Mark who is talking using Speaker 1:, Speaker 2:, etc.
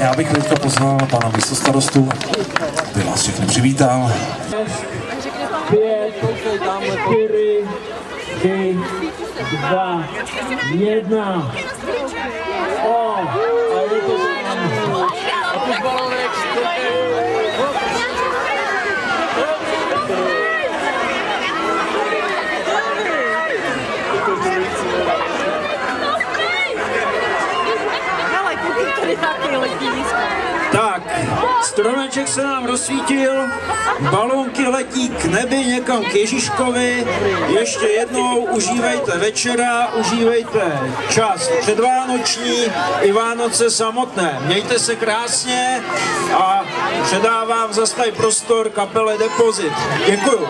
Speaker 1: Já bych teďka pozval pana místostarostu, aby vás všechny přivítal.
Speaker 2: pět, čtyři, tři, dva, jedna. O, a je to stromeček se nám rozsvítil, balónky letí k nebi někam k Ježíškovi. Ještě jednou užívejte večera, užívejte čas předvánoční i Vánoce samotné. Mějte se krásně a předávám zase prostor kapele Depozit. Děkuju.